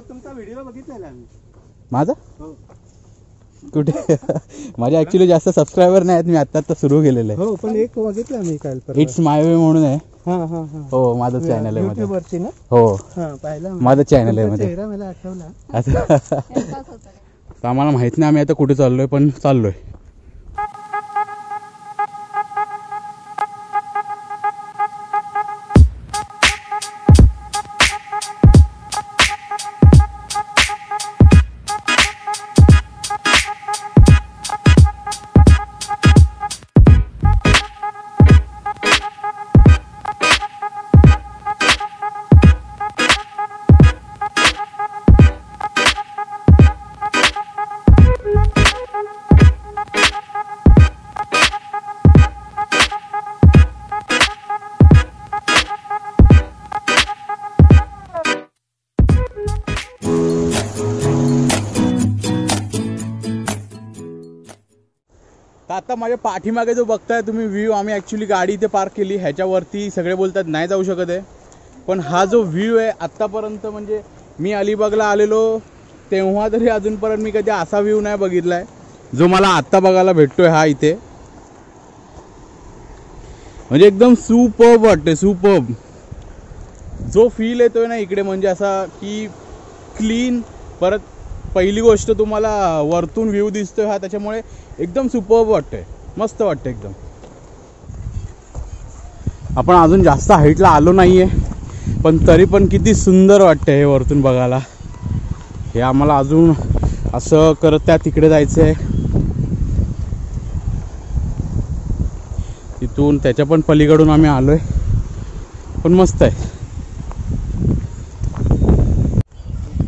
तुमचा व्हिडिओ बघितलेला आम्ही. माझा? हो. कुठे? माझे ऍक्च्युली जास्त सबस्क्रायबर नाही आहेत मी आता आता सुरू केलेलं आहे. हो पण एक बघितलं आम्ही काल. इट्स माय वे म्हणून आहे. हा हा हा. हो माझं चॅनल आहे मध्ये हो. हा पाहिला मी. माझं चॅनल आहे मध्ये आम्हाला माहीत नाही आम्ही आता कुठे चाललोय पण चाललोय. माझ्या पाठीमागे जो बघताय तुम्ही व्ह्यू आम्ही ॲक्च्युली गाडी इथे पार्क केली. ह्याच्यावरती सगळे बोलतात नाही जाऊ शकत आहे. पण हा जो व्ह्यू आहे आत्तापर्यंत म्हणजे मी अलिबागला आलेलो तेव्हा तरी अजूनपर्यंत मी कधी असा व्ह्यू नाही बघितला आहे जो मला आत्ता बघायला भेटतोय हा इथे. म्हणजे एकदम सुपर्ब वाटते सुपर्ब जो फील येतोय ना इकडे म्हणजे असा की क्लीन परत पहिली गोष्ट तुम्हाला वरतून व्ह्यू दिसतोय हा त्याच्यामुळे एकदम सुपर्ब वाटतंय. मस्त वाटतं एकदम. आपण अजून जास्त हाईटला आलो नाहीये पण तरी पण किती सुंदर वाटतंय हे वरतून बघायला. हे आम्हाला अजून असं करत त्या तिकडे जायचं आहे तिथून त्याच्या पण पलीकडून आम्ही आलोय. पण मस्त आहे.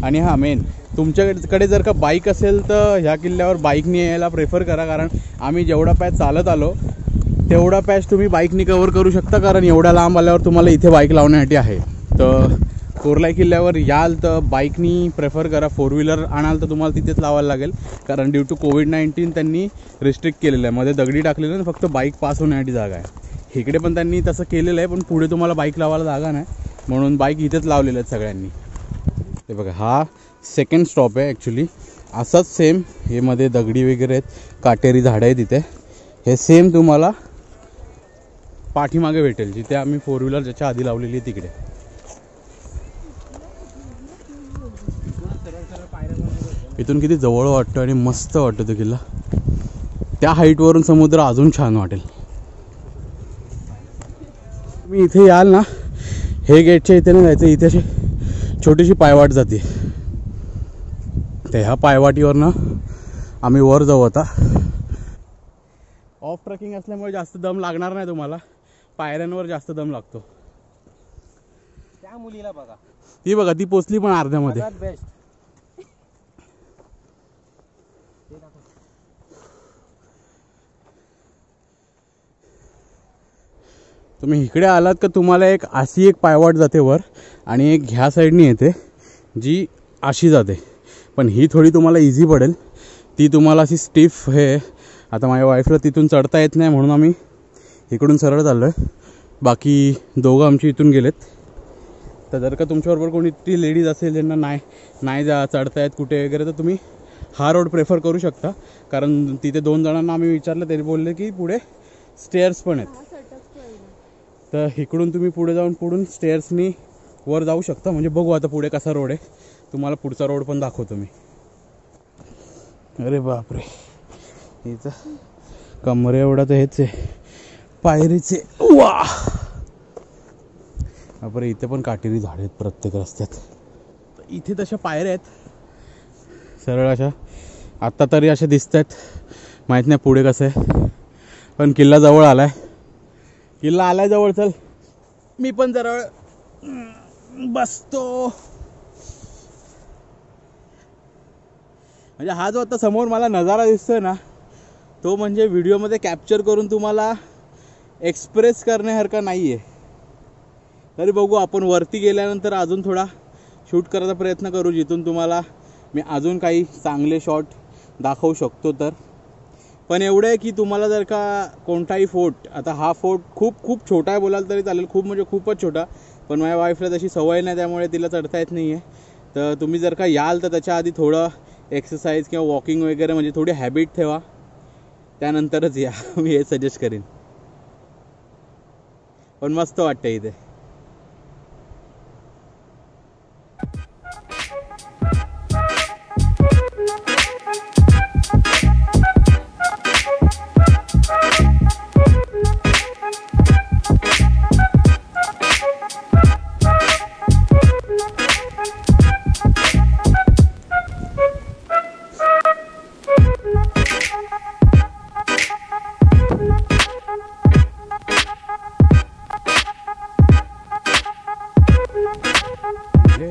आणि हा मेन तुमच्याकडे जर का बाईक असेल तर ह्या किल्ल्यावर बाईकने यायला प्रेफर करा कारण आम्ही जेवढा पॅच चालत आलो तेवढा पॅच तुम्ही बाईकनी कवर करू शकता कारण एवढ्या लांब आल्यावर तुम्हाला इथे बाईक लावण्यासाठी आहे. तर कोरलाई किल्ल्यावर याल तर बाईकनी प्रेफर करा फोर व्हीलर आणाल तर तुम्हाला तिथेच लावायला लागेल कारण ड्यू टू कोविड नाईन्टीन त्यांनी रिस्ट्रिक्ट केलेलं आहे. मध्ये दगडी टाकलेलं आहे फक्त बाईक पास होण्यासाठी जागा आहे. इकडे पण त्यांनी तसं केलेलं आहे पण पुढे तुम्हाला बाईक लावायला जागा नाही. म्हणून बाईक इथेच लावलेलं आहेत सगळ्यांनी. ते बघा हा सेकंड स्टॉप आहे ॲक्च्युली असाच सेम हे मध्ये दगडी वगैरे आहेत काटेरी झाडं आहेत तिथे हे सेम तुम्हाला पाठीमागे भेटेल जिथे आम्ही फोर व्हीलर ज्याच्या आधी लावलेली आहे तिकडे. इथून किती जवळ वाटतं आणि मस्त वाटतं तो किल्ला. त्या हाईटवरून समुद्र अजून छान वाटेल. मी इथे याल ना हे गेटच्या इथे नाही जायचं इथे छोटीशी पायवाट जाते. तर ह्या पायवाटीवरनं आम्ही वर जाऊ आता. ऑफ ट्रॅकिंग असल्यामुळे जास्त दम लागणार नाही तुम्हाला. पायऱ्यांवर जास्त दम लागतो. त्या मुलीला बघा. ती बघा ती पोचली पण अर्ध्यामध्ये. बेस्ट तुम्ही इकडे आलात का तुम्हाला एक अशी एक पायवाट जाते वर आणि एक ह्या साईडनी येते जी अशी जाते. पण ही थोडी तुम्हाला इझी पडेल. ती तुम्हाला अशी स्टिफ हे आता माझ्या वाईफला तिथून चढता येत नाही म्हणून आम्ही इकडून सरळ चाललो आहे बाकी दोघं आमची इथून गेलेत. तर जर का तुमच्याबरोबर कोणी ती लेडीज असेल ज्यांना नाही नाही जा चढता येत कुठे वगैरे तर तुम्ही हा रोड प्रेफर करू शकता. कारण तिथे दोन जणांना आम्ही विचारलं तरी बोलले की पुढे स्टेअर्स पण आहेत. तर इकडून तुम्ही पुढे जाऊन पुढून स्टेअर्सनी वर जाऊ शकता. म्हणजे बघू आता पुढे कसा रोड आहे. तुम्हाला पुढचा रोड पण दाखवतो मी. अरे बापरे. हिचं कमरे एवढा तर हेच आहे. पायरीचे. वा बापरे इथे पण काटेरी झाडे आहेत प्रत्येक रस्त्यात. तर इथे तशा पायऱ्या आहेत. सरळ अशा. आत्ता तरी अशा दिसत आहेत माहीत नाही पुढे कसं आहे. पण किल्ला जवळ आहे किल्ला आलाय जवळ चल. मी पण जरा बसतो. म्हणजे हा जो आता समोर मला नजारा दिसतोय ना तो म्हणजे व्हिडिओमध्ये कॅप्चर करून तुम्हाला एक्सप्रेस करण्यासारखा नाही आहे तरी बघू आपण वरती गेल्यानंतर अजून थोडा शूट करायचा प्रयत्न करू जिथून तुम्हाला मी अजून काही चांगले शॉट दाखवू शकतो तर. पण एवढं आहे की तुम्हाला जर का कोणताही फोर्ट आता हा फोर्ट खूप खूप छोटा आहे बोलाल तरी चालेल खूप म्हणजे खूपच छोटा पण माझ्या वाईफला तशी सवय नाही त्यामुळे तिला चढता येत नाही आहे तर तुम्ही जर का याल तर त्याच्या आधी थोडं एक्सरसाइज किंवा वॉकिंग वगैरे म्हणजे थोडी हॅबिट ठेवा. त्यानंतरच या मी हे सजेस्ट करीन. पण मस्त वाटतं इथे.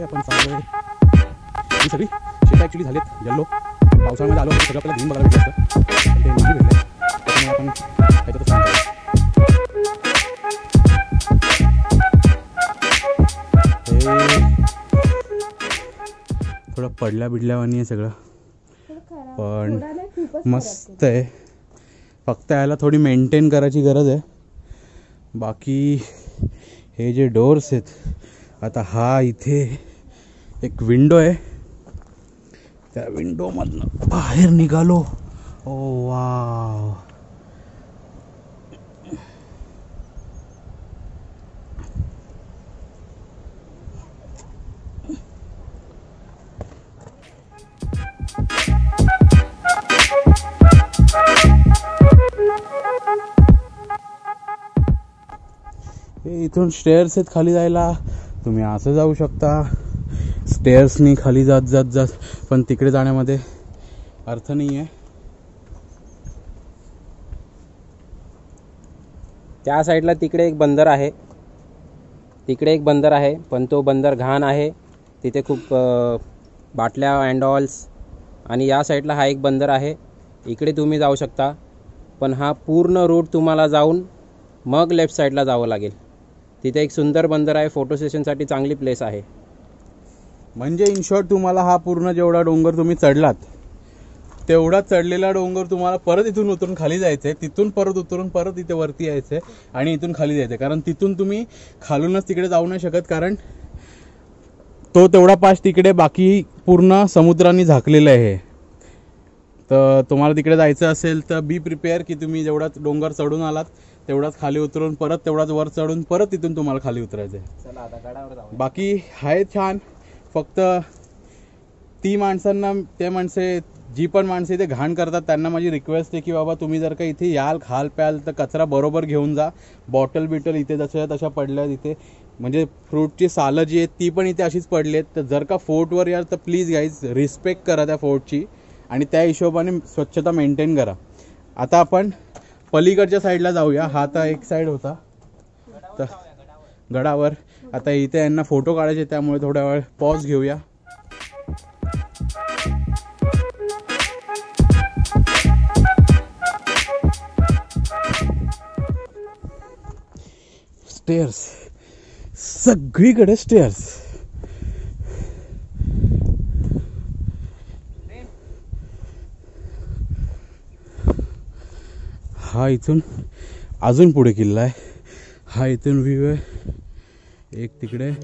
आपण चाललोय. ही सगळी शेतं ॲक्च्युली झालेत जल्लो. पावसाळ्यामध्ये आलो सगळं आपल्याला ग्रीन बघायला भेटलं. असतं ते नाही भेटले. आपण ह्याच्यातच थांबतो हे थोडं पडल्या बिडल्यावानी आहे सगळं. पण मस्त आहे. फक्त याला थोडी मेंटेन करायची गरज आहे. बाकी हे जे डोअर्स आहेत आता हा इथे एक विंडो आहे. त्या विंडोमधनं बाहेर निघालो. ओ वा इथून स्टेअर्स आहेत खाली जायला. तुम्ही असं जाऊ शकता. स्टेअर्सनी खाली जात जात जात पण तिकडे जाण्यामध्ये अर्थ नाही आहे त्या साईडला तिकडे एक बंदर आहे. तिकडे एक बंदर आहे पण तो बंदर घाण आहे. तिथे खूप बाटल्या अँडॉल्स आणि या साईडला हा एक बंदर आहे. इकडे तुम्ही जाऊ शकता पण हा पूर्ण रूट तुम्हाला जाऊन मग लेफ्ट साईडला जावं लागेल. तिथे एक सुंदर बंदर आहे. फोटो सेशनसाठी चांगली प्लेस आहे. म्हणजे इन शॉर्ट तुम्हाला हा पूर्ण जेवढा डोंगर तुम्ही चढलात तेवढा चढलेला डोंगर तुम्हाला परत इथून उतरून खाली जायचंय तिथून परत उतरून परत इथे वरती यायचंय आणि इथून खाली जायचंय. कारण तिथून तुम्ही खालूनच तिकडे जाऊ नाही शकत कारण तो तेवढा पाश तिकडे बाकी पूर्ण समुद्राने झाकलेला आहे. तर तुम्हाला तिकडे जायचं असेल तर बी प्रिपेअर की तुम्ही जेवढाच डोंगर चढून आलात तेवढाच खाली उतरून परत तेवढाच वर चढून परत तिथून तुम्हाला खाली उतरायचं आहे बाकी आहे छान. फक्त ती माणसांना ते माणसे जी पण माणसं इथे घाण करतात त्यांना माझी रिक्वेस्ट आहे की बाबा तुम्ही जर का इथे याल खाल प्याल तर कचरा बरोबर घेऊन जा. बॉटल बिटल इथे जशा तशा पडल्या इथे. म्हणजे फ्रूटची सालं जी आहेत ती पण इथे अशीच पडली आहेत. तर जर का फोर्टवर याल तर प्लीज गाईज रिस्पेक्ट करा त्या फोर्टची आणि त्या हिशोबाने स्वच्छता मेंटेन करा. आता आपण पलीकडच्या साईडला जाऊया. हा तर एक साईड होता. तर गडावर. आता इथे यांना फोटो काढायचे त्यामुळे थोड्या वेळ पॉज घेऊया. स्टेअर्स सगळीकडे स्टेअर्स हा इथून अजून पुढे किल्ला आहे. हा इथून व्ह्यू आहे. एक तिकडे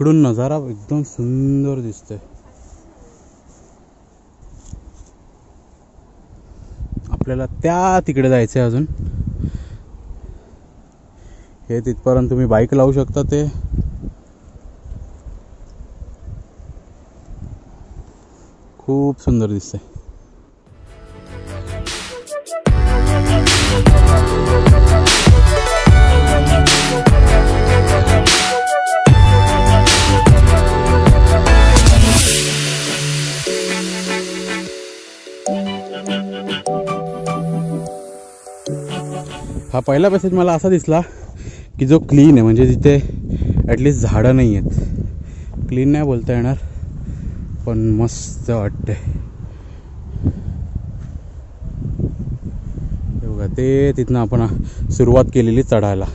इकडून नजारा एकदम सुंदर दिसतोय. आपल्याला त्या तिकडे जायचंय अजून. हे तिथपर्यंत तुम्ही बाईक लावू शकता ते. खूप सुंदर दिसतंय. हा पहिला पॅसेज मला असा दिसला की जो क्लीन आहे म्हणजे तिथे ॲटलिस्ट झाडं नाही आहेत. क्लीन नाही बोलता येणार पण मस्त वाटते बघा ते तिथनं आपण सुरुवात केलेली चढायला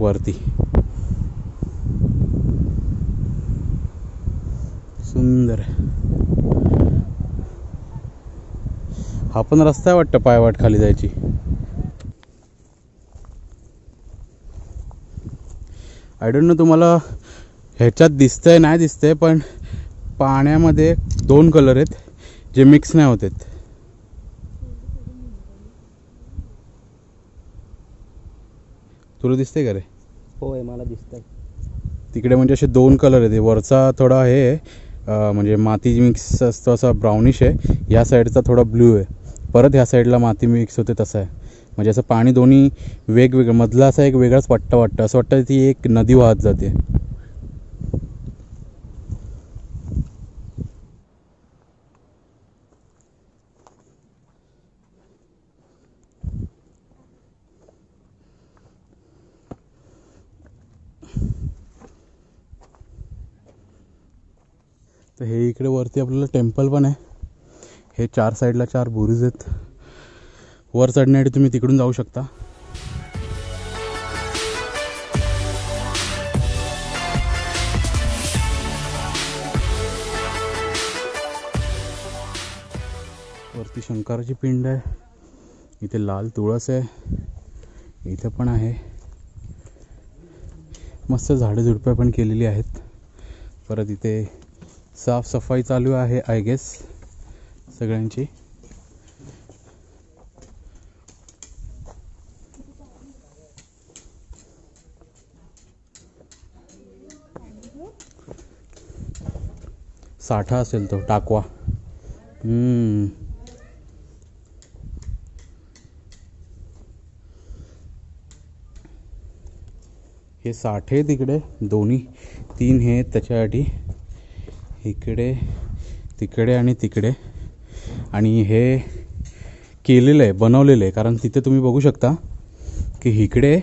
वरती. सुंदर. आहे. हा पण रस्ता आहे वाटतं पायवाट खाली जायची. आय डोंट नो तुम्हाला ह्याच्यात दिसतंय नाही दिसतंय पण पाण्यामध्ये दोन कलर आहेत जे मिक्स नाही होत आहेत. तुला दिसतंय का रे? होय मला दिसतंय. तिकडे म्हणजे असे दोन कलर आहेत. वरचा थोडा हे म्हणजे माती मिक्स असतो असा ब्राउनिश आहे. या साईडचा थोडा ब्ल्यू आहे. परत ह्या साईडला माती मिक्स होते तसं आहे. म्हणजे असं पाणी दोन्ही वेगवेगळं मधला असा एक वेगळाच पट्टा वाटतं. असं वाटतं ती एक नदी वाहत जाते. तर हे इकडे वरती आपल्याला टेम्पल पण आहे. हे चार साईडला चार बुरुज आहेत. वर चढण्यासाठी तुम्ही तिकडून जाऊ शकता. वरती शंकराची पिंड आहे. इथे लाल तुळस आहे. इथे पण आहे. मस्त झाडं झुडपं पण केलेली आहेत. परत इथे साफसफाई चालू आहे आय गेस सगळ्यांची. साठा असेल तो टाकवा. हे साठे तिकडे दोन्ही. तीन हे त्याच्यासाठी. इकडे तिकडे आणि तिकडे. आणि हे केलेलं आहे बनवलेलं आहे. कारण तिथे तुम्ही बघू शकता की इकडे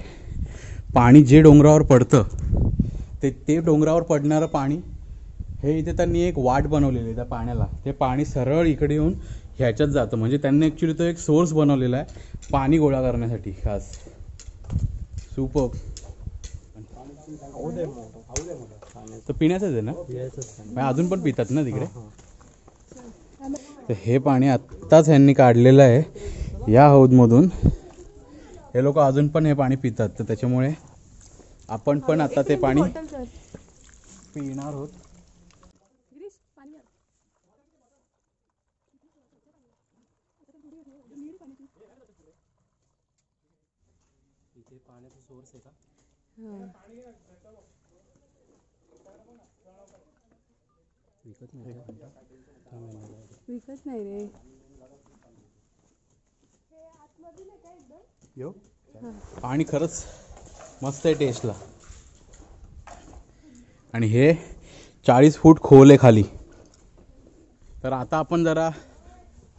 पाणी जे डोंगरावर पडतं ते ते डोंगरावर पडणारं पाणी हे इथे त्यांनी एक वाट बनवलेली आहे त्या पाण्याला. ते पाणी सरळ इकडे येऊन ह्याच्यात जातं. म्हणजे त्यांनी ॲक्च्युली तो एक सोर्स बनवलेला आहे पाणी गोळा करण्यासाठी खास. सुपर. तर पिण्याचंच आहे ना? अजून पण पितात ना तिकडे? तर हे पाणी आत्ताच ह्यांनी काढलेलं आहे या हौदमधून. हे लोक अजून पण हे पाणी पितात. तर त्याच्यामुळे आपण पण आता ते पाणी पिणार आहोत. इथे पाण्याचा सोर्स आहे का? विकत नाही का? विकत नाही रे. पाणी खरंच मस्त आहे टेस्टला आणि हे चाळीस फूट खोल आहे खाली. तर आता आपण जरा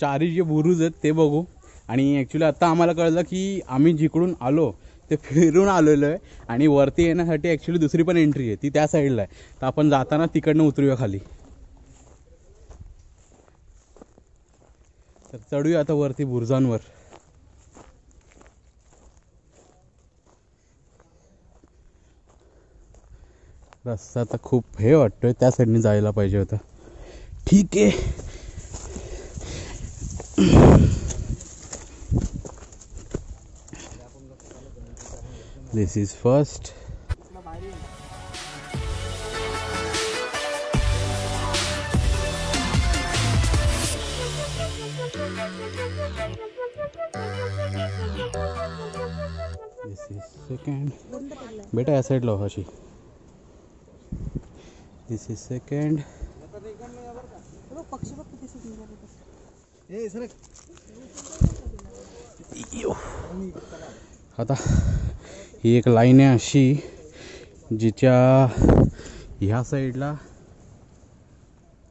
चारी जे बुरुज आहेत ते बघू. आणि ॲक्च्युली आता आम्हाला कळलं की आम्ही जिकडून आलो ते फिरून आलेलो आहे आणि वरती येण्यासाठी ॲक्च्युली दुसरी पण एंट्री आहे. ती त्या साईडला आहे. तर आपण जाताना तिकडनं उतरूया खाली. तर चढूया आता वरती बुरजांवर. रस्ता तर खूप हे वाटतोय. त्या साईडने जायला पाहिजे होता. ठीक आहे. this is first this is second beta acid lo hashi this is second Hey, sir. Yo. Hata. ही एक लाईन आहे अशी जिच्या ह्या साईडला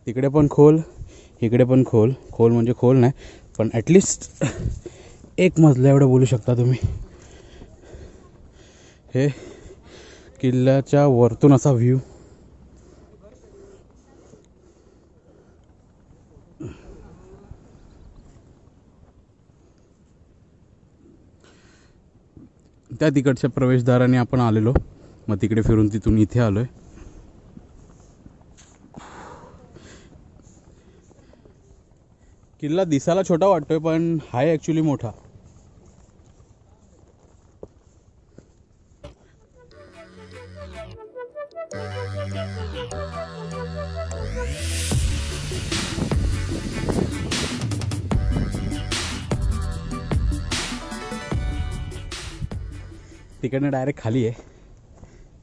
तिकडे पण खोल इकडे पण खोल. खोल म्हणजे खोल नाही पण ॲटलिस्ट एक मजला एवढं बोलू शकता तुम्ही. हे किल्ल्याच्या वरतून असा व्ह्यू त्या तिकडच्या प्रवेशद्वाराने आपण आलेलो. मग तिकडे फिरून तिथून इथे आलो आहे किल्ला दिसायला छोटा वाटतोय पण हाय ॲक्च्युली मोठा. तिकडनं डायरेक्ट खाली आहे.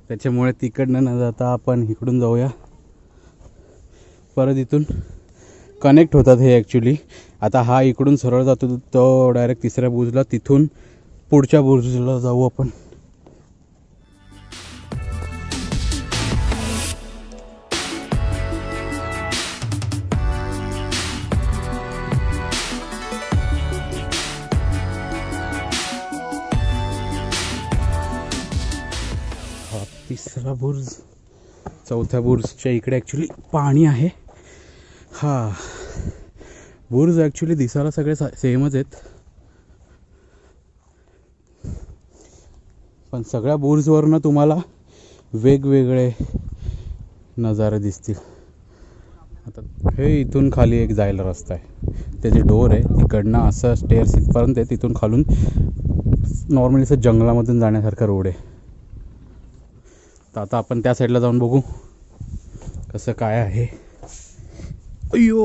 त्याच्यामुळे तिकडनं न जाता आपण इकडून जाऊया. परत इथून कनेक्ट होतात हे ॲक्च्युली आता हा इकडून सरळ जातो तो डायरेक्ट तिसऱ्या बुजला तिथून पुढच्या बुजला जाऊ आपण. बुर्ज चौथ्या बुर्जच्या इकडे ॲक्च्युली पाणी आहे. हा. बुर्ज ॲक्च्युली दिसायला सगळे सा- सेमच आहेत. पण सगळ्या बुर्जवरनं तुम्हाला वेगवेगळे नजारे दिसतील. आता हे इथून खाली एक जायला रस्ता आहे. त्याचे डोर आहे. तिकडनं असं स्टेअर्स इथपर्यंत आहे. तिथून खालून नॉर्मली असं जंगलामधून जाण्यासारखा रोड आहे. तर आता आपण त्या साईडला जाऊन बघू कसं काय आहे. अय्यो!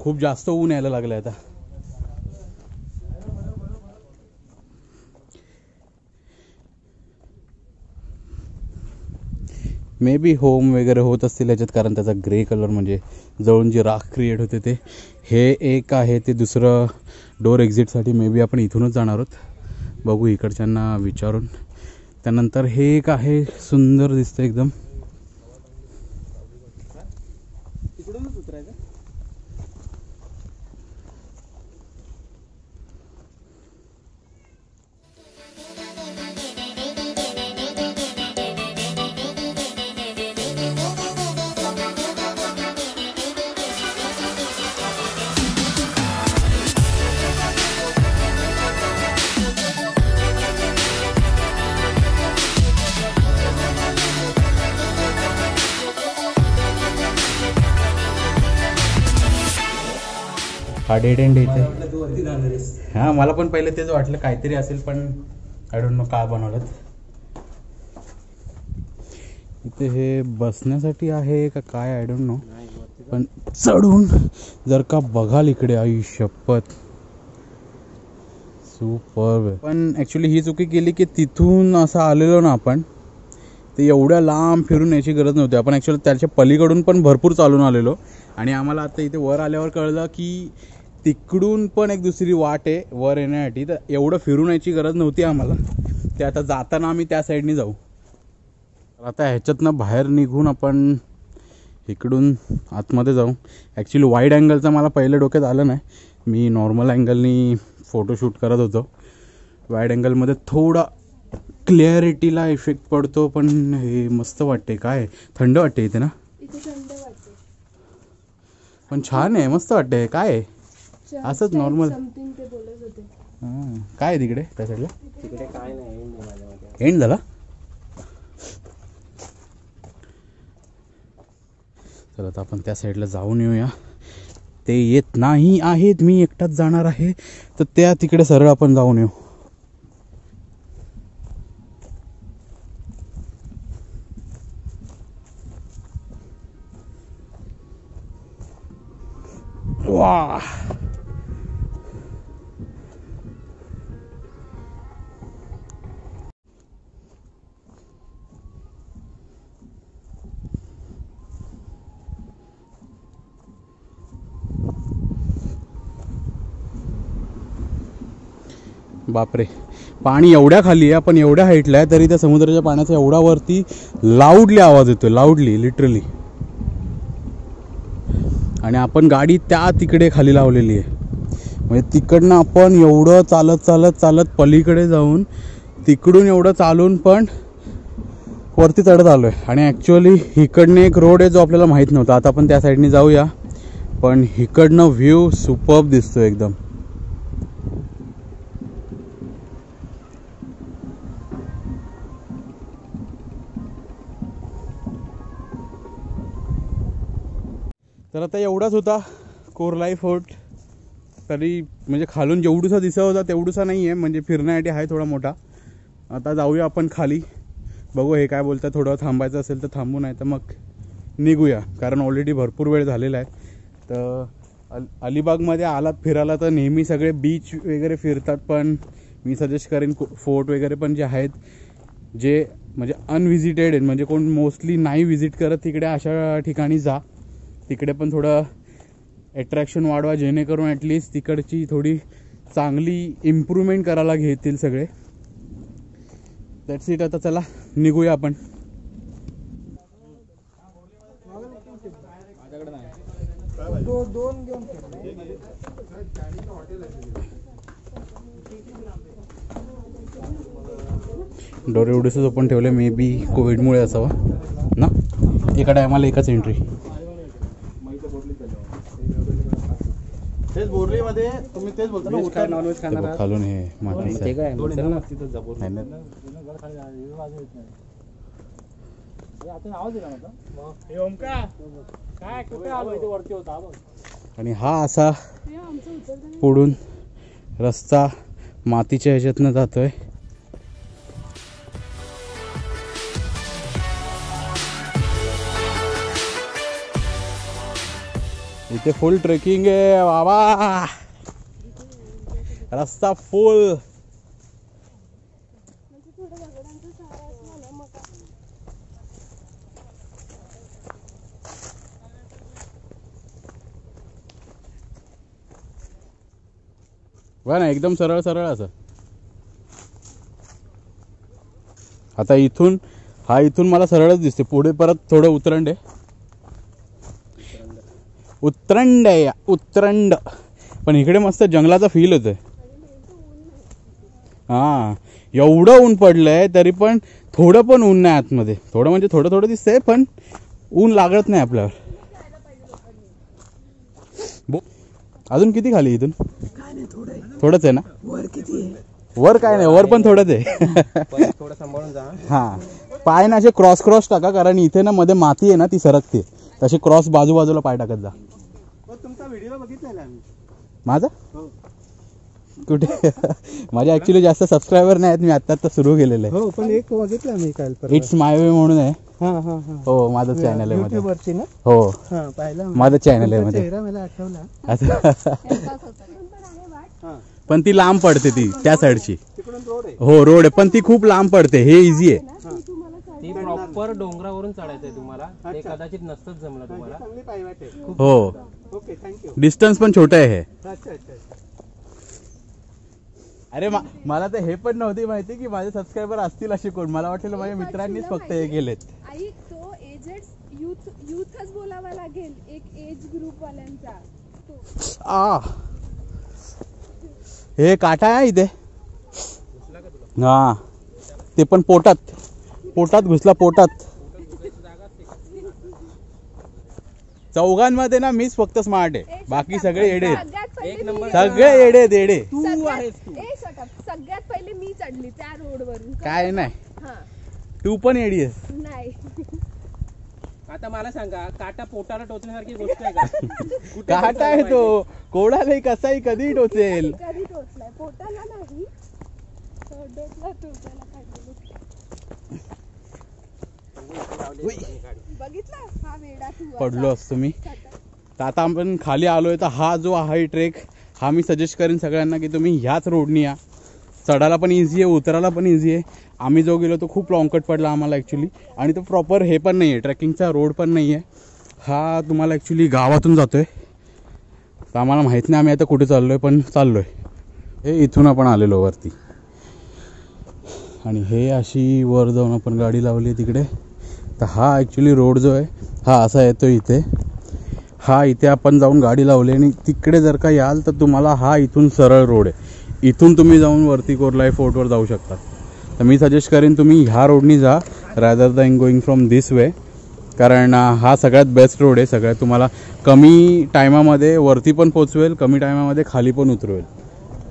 खूप जास्त ऊन यायला लागलं आता. मे बी होम वगैरे होत असतील याच्यात कारण त्याचा ग्रे कलर म्हणजे जळून जी राख क्रिएट होते ते हे एक आहे ते दुसरं डोर एक्झिटसाठी मे बी आपण इथूनच जाणार आहोत. बघू इकडच्यांना विचारून. त्यानंतर हे एक आहे सुंदर दिसतं एकदम. डेड एंड इथे हां मला पण पहिले तेच वाटलं काहीतरी असेल पण आय डोंट नो काय बनवलं इथे हे बसण्यासाठी आहे का काय आय डोंट नो पण चढून जर का बघाल इकडे आई शपथ. सुपर पण ॲक्च्युली ही चुकी केली की तिथून असं आलेलो ना आपण ते एवढ्या लांब फिरून यायची गरज नव्हती. आपण ॲक्च्युली त्याच्या पलीकडून पण भरपूर चालून आलेलो. आणि आम्हाला आता इथे वर आल्यावर कळलं की तिकडून पण एक दुसरी वाट आहे वर येण्यासाठी. तर एवढं फिरून यायची गरज नव्हती आम्हाला. ते आता जाताना आम्ही त्या साईडनी जाऊ. आता ह्याच्यातनं बाहेर निघून आपण इकडून आतमध्ये जाऊ. ॲक्च्युली वाईड अँगलचं मला पहिलं डोक्यात आलं नाही. मी नॉर्मल अँगलनी फोटोशूट करत होतो. वाईड अँगलमध्ये थोडा क्लिअरिटीला इफेक्ट पडतो पण हे मस्त वाटते काय? थंड वाटते इथे ना? पण छान आहे मस्त वाटते काय? आहे? असंच normal. समथिंग ते बोलत होते. हां. काय आहे तिकडे? त्या साईडला तिकडे काय नाही. एंड झाला? चला आता आपण त्या साईडला जाऊन येऊया. ते येत नाही आहेत मी एकटाच जाणार आहे. तर त्या तिकडे सरळ आपण जाऊन येऊ. वा बापरे. पाणी एवढ्या खाली आहे आपण एवढ्या हाईटला आहे तरी त्या समुद्राच्या पाण्याचा एवढा वरती लाऊडली आवाज येतोय लाऊडली लिटरली आणि आपण गाडी त्या तिकडे खाली लावलेली आहे. म्हणजे तिकडनं आपण एवढं चालत चालत चालत पलीकडे जाऊन तिकडून एवढं चालून पण वरती चढत आलो आहे आणि ॲक्च्युअली इकडनं एक रोड आहे जो आपल्याला माहीत नव्हता. आता आपण त्या साईडने जाऊया. पण इकडनं व्ह्यू सुपर्ब दिसतो एकदम. तर आता एवढाच होता. कोरलाई फोर्ट तरी म्हणजे खालून जेवढूसा दिसत होता तेवढूसा नाही आहे म्हणजे फिरण्यासाठी आहे थोडा मोठा. आता जाऊया आपण खाली. बघू हे काय बोलतात. थोडं थांबायचं असेल तर थांबू नाही तर मग निघूया. कारण ऑलरेडी भरपूर वेळ झालेला आहे. तर अल अलिबागमध्ये आलात फिरायला तर नेहमी सगळे बीच वगैरे फिरतात पण मी सजेस्ट करेन फोर्ट वगैरे पण जे आहेत जे म्हणजे अनव्हिजिटेड आहेत. म्हणजे कोण मोस्टली नाही व्हिजिट करत तिकडे अशा ठिकाणी जा. तिकडे पण थोडं अट्रॅक्शन वाढवा जेणेकरून ॲटलिस्ट तिकडची थोडी चांगली इम्प्रूव्हमेंट करायला घेतील सगळे. दॅट्स इट आता चला निघूया आपण. डोरे उडीसच ओपन ठेवले मे बी कोविडमुळे असावा ना? एका टायमाला एकच एंट्री तेच बोरलीमध्ये तुम्ही तेच बोलता ना उतर नॉनव्हेज खाणार आहात? खालून हे मातीचं ते आहे. काय दोन चल ना. जण तिथं जा बोरली. नाही ना. आणि हा असा हे उतरतं पुढून रस्ता मातीच्या ह्याच्यातनं जातोय इथे फुल ट्रेकिंग आहे बाबा. रस्ता फुल ना बघा ना एकदम सरळ सरळ असं. आता इथून हा इथून मला सरळच दिसते पुढे परत थोडं उतरंड. आहे उत्तरंड. आहे उतरंड पण इकडे मस्त जंगलाचा फील होतोय. हा एवढं ऊन पडलंय तरी पण थोडं पण ऊन नाही आतमध्ये. थोडं म्हणजे थोडं थोडं दिसतंय पण ऊन लागत नाही आपल्यावर. बो- अजून किती खाली इथून? थोडंच आहे ना? वर किती वर काय नाही वर पण थोडंच आहे. हा. पाय ना असे क्रॉस क्रॉस टाका कारण इथे ना मध्ये माती आहे ना ती सरकते. तशी क्रॉस बाजू बाजूला पाय टाकत जा. तुमचा व्हिडिओ बघितलेला आम्ही. माझा? हो. कुठे? माझे ऍक्च्युली जास्त सबस्क्रायबर नाही आहेत मी आता आता सुरू केलेलं आहे. हो पण एक बघितलं आम्ही काल परवा. इट्स माय वे म्हणून आहे. हा हा हा. हो माझं चॅनल आहे मध्ये. YouTube वरती ना? हो. हा पाहिला मी. माझं चॅनल आहे तुमचा मध्ये. चेहरा मला आठवला. असं हा. पण ती लांब पडते ती त्या साईडची तिकडून रोड आहे. हो रोड आहे पण ती खूप लांब पडते हे इझी आहे. ती प्रॉपर डोंगरावरून चढायचंय तुम्हाला. ते कदाचित नसतंच जमलं तुम्हाला. चांगली पायवाट आहे. हो. ओके थँक्यू डिस्टन्स पण छोटं आहे हे. अच्छा अच्छा अच्छा. अरे मा- मला तर हे पण नव्हती माहिती की माझे सबस्क्रायबर असतील असे कोण. मला वाटलं माझ्या मित्रांनीच फक्त हे केलेत आई तो एजेड युथ युथच बोलावा लागेल. एक एज ग्रुप वाल्यांचा तो. आ. हे काटा आहे इथे. हा. ते पण पोटात. पोटात घुसला पोटात. चौघांमध्ये ना मीच फक्त स्मार्ट आहे बाकी सगळे पहिले एक नंबर सगळे येडे आहेत, येडे सगळ्यात- ए, shut up. सगळ्यात पहिले मी चढली त्या रोड वरून काय नाही हा तू पण येडी आहेस नाही आता मला सांगा काटा पोटाला टोचण्यासारखी गोष्ट आहे का काटा आहे तो कोणालाही कसाही कधी टोचेल कधी टोचलाय पोटाला नाही डोकला टोचायला बघितलं हा वेडा पडलो असतो मी. तर आता आपण खाली आलोय तर हा जो आहे ट्रेक हा मी सजेस्ट करेन सगळ्यांना की तुम्ही ह्याच रोडनी या. चढायला पण इझी आहे उतरायला पण इझी आहे. आम्ही जो गेलो तो खूप लॉंगकट पडला आम्हाला ॲक्च्युली आणि तो प्रॉपर हे पण नाही आहे ट्रेकिंगचा रोड पण नाही आहे हा तुम्हाला ॲक्च्युली गावातून जातो आहे तर आम्हाला माहीत नाही आम्ही आता कुठे चाललो आहे पण चाललो आहे हे इथून आपण आलेलो वरती. आणि हे अशी वर जाऊन आपण गाडी लावली आहे तिकडे. तर हा ॲक्च्युली रोड जो आहे हा असा येतो इथे. हा इथे आपण जाऊन गाडी लावली आणि तिकडे जर का याल तर तुम्हाला हा इथून सरळ रोड आहे. इथून तुम्ही जाऊन वरती कोरलाई फोर्टवर जाऊ शकता. तर मी सजेस्ट करेन तुम्ही ह्या रोडनी जा rather than going from this way कारण हा सगळ्यात बेस्ट रोड आहे सगळ्यात तुम्हाला कमी टायमामध्ये वरती पण पोचवेल कमी टायमामध्ये खाली पण उतरवेल.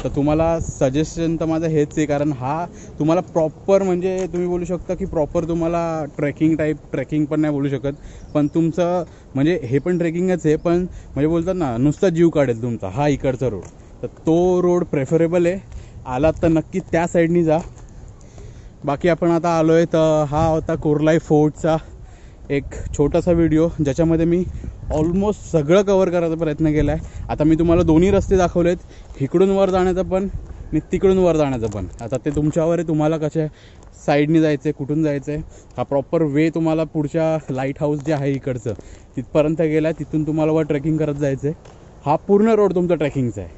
तर तुम्हाला सजेशन तर माझं हेच आहे कारण हा तुम्हाला प्रॉपर म्हणजे तुम्ही बोलू शकता की प्रॉपर तुम्हाला ट्रेकिंग टाईप ट्रेकिंग पण नाही बोलू शकत. पण तुमचं म्हणजे हे पण ट्रेकिंगच आहे पण म्हणजे बोलतात ना नुसता जीव काढेल तुमचा हा इकडचा रोड तर तो रोड प्रेफरेबल आहे. आलात तर नक्की त्या साईडनी जा. बाकी आपण आता आलो आहे तर हा होता कोरलाई फोर्टचा एक छोटासा व्हिडिओ ज्याच्यामध्ये मी ऑलमोस्ट सगळं कवर करायचा प्रयत्न केला आहे आता मी तुम्हाला दोन्ही रस्ते दाखवलेत. इकडून वर जाण्याचं पण आणि तिकडून वर जाण्याचं पण. आता ते तुमच्यावर आहे तुम्हाला कशा साईडने जायचं आहे कुठून जायचं आहे हा प्रॉपर वे तुम्हाला पुढच्या लाइट हाऊस जे आहे इकडचं तिथपर्यंत गेला आहे तिथून तुम्हाला वर ट्रेकिंग करत जायचं आहे हा पूर्ण रोड तुमचा ट्रेकिंगचा आहे.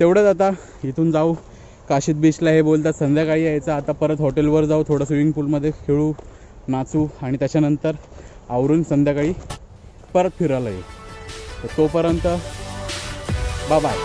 तेवढंच आता इथून जाऊ. काशीद बीचला हे बोलतात संध्याकाळी यायचं. आता परत हॉटेलवर जाऊ थोडं स्विमिंग पूलमध्ये खेळू नाचू आणि त्याच्यानंतर आवरून संध्याकाळी परत फिरायला येईल तोपर्यंत बाय